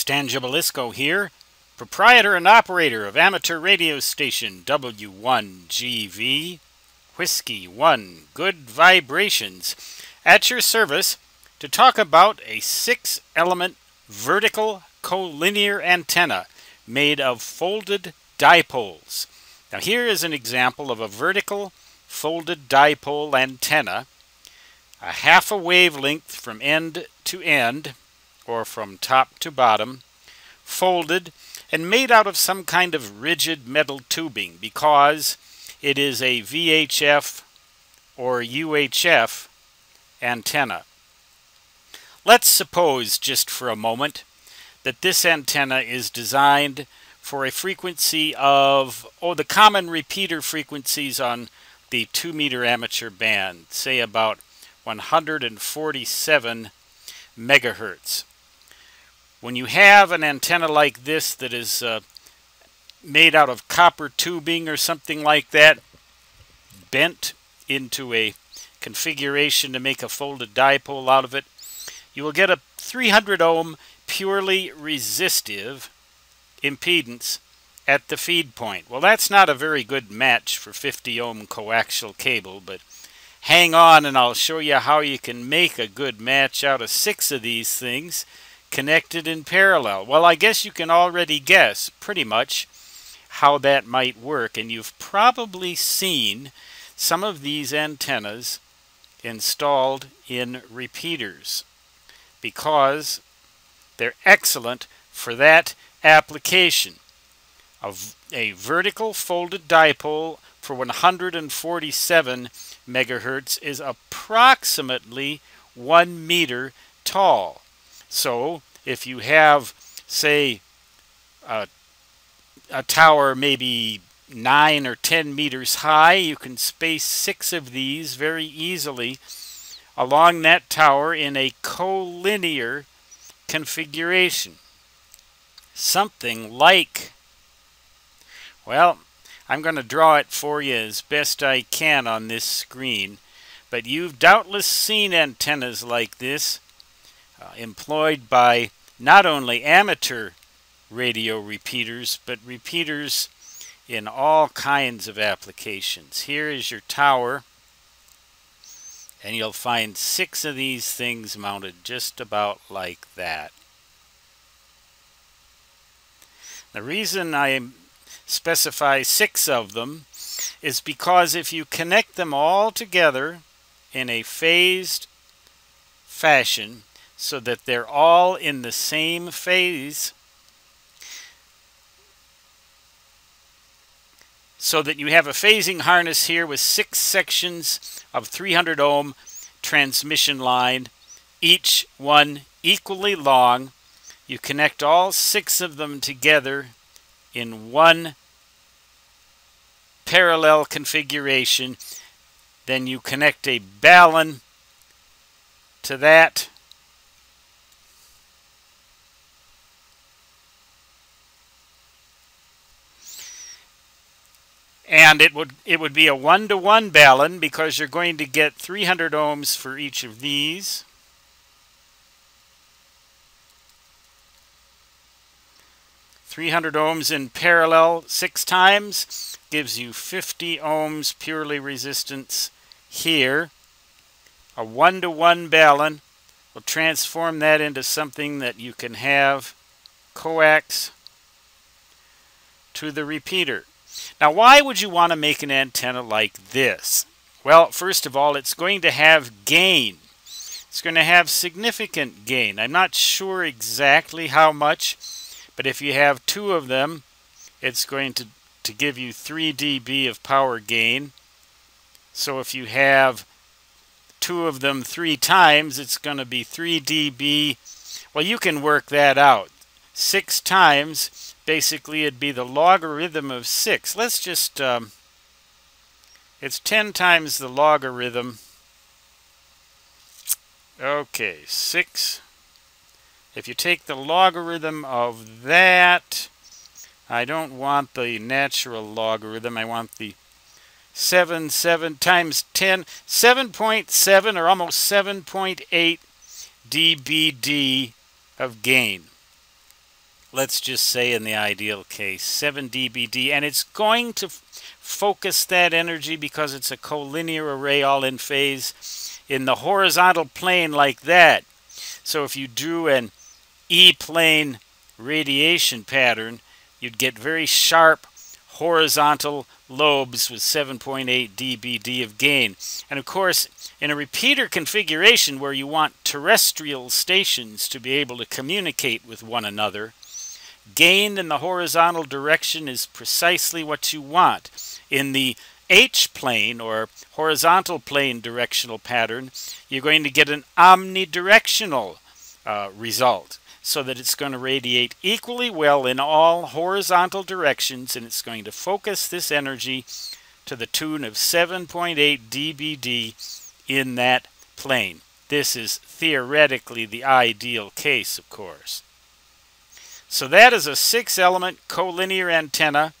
Stan Gibilisco here, proprietor and operator of amateur radio station W1GV, Whiskey 1 Good Vibrations, at your service to talk about a six element vertical collinear antenna made of folded dipoles. Now, here is an example of a vertical folded dipole antenna, a half a wavelength from end to end or from top to bottom, folded and made out of some kind of rigid metal tubing because it is a VHF or UHF antenna. Let's suppose just for a moment that this antenna is designed for a frequency of, oh, the common repeater frequencies on the 2 meter amateur band, say about 147 megahertz. When you have an antenna like this that is uh, made out of copper tubing or something like that, bent into a configuration to make a folded dipole out of it, you will get a 300 ohm purely resistive impedance at the feed point. Well, that's not a very good match for 50 ohm coaxial cable, but hang on and I'll show you how you can make a good match out of six of these things connected in parallel. Well, I guess you can already guess pretty much how that might work, and you've probably seen some of these antennas installed in repeaters because they're excellent for that application. A, a vertical folded dipole for 147 megahertz is approximately one meter tall. So if you have, say, a, a tower maybe 9 or 10 meters high, you can space six of these very easily along that tower in a collinear configuration. Something like, well, I'm going to draw it for you as best I can on this screen, but you've doubtless seen antennas like this uh, employed by not only amateur radio repeaters, but repeaters in all kinds of applications. Here is your tower, and you'll find six of these things mounted just about like that. The reason I specify six of them is because if you connect them all together in a phased fashion, so that they're all in the same phase so that you have a phasing harness here with six sections of 300 ohm transmission line, each one equally long. You connect all six of them together in one parallel configuration. Then you connect a balun to that and it would it would be a one-to-one balun because you're going to get 300 ohms for each of these. Three hundred ohms in parallel six times gives you 50 ohms purely resistance here. A one-to-one -one balun will transform that into something that you can have coax to the repeater. Now, why would you want to make an antenna like this? Well, first of all, it's going to have gain. It's going to have significant gain. I'm not sure exactly how much, but if you have two of them, it's going to, to give you 3 dB of power gain. So if you have two of them three times, it's going to be 3 dB. Well, you can work that out. Six times basically it'd be the logarithm of 6. Let's just, um, it's 10 times the logarithm. Okay, 6. If you take the logarithm of that, I don't want the natural logarithm, I want the 7, 7 times 10, 7.7 or almost 7.8 dBd of gain. Let's just say in the ideal case, 7 dBd, and it's going to focus that energy because it's a collinear array all in phase in the horizontal plane like that. So if you drew an E-plane radiation pattern, you'd get very sharp horizontal lobes with 7.8 dBd of gain. And of course, in a repeater configuration where you want terrestrial stations to be able to communicate with one another, gain in the horizontal direction is precisely what you want. In the H-plane or horizontal plane directional pattern, you're going to get an omnidirectional uh, result so that it's going to radiate equally well in all horizontal directions and it's going to focus this energy to the tune of 7.8 dBd in that plane. This is theoretically the ideal case, of course. So that is a six-element collinear antenna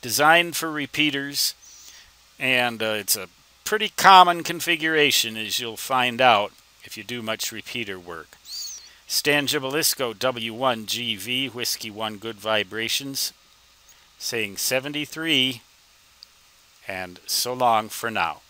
designed for repeaters and uh, it's a pretty common configuration as you'll find out if you do much repeater work. Stan Gibilisco, W1GV, Whiskey 1 Good Vibrations, saying 73, and so long for now.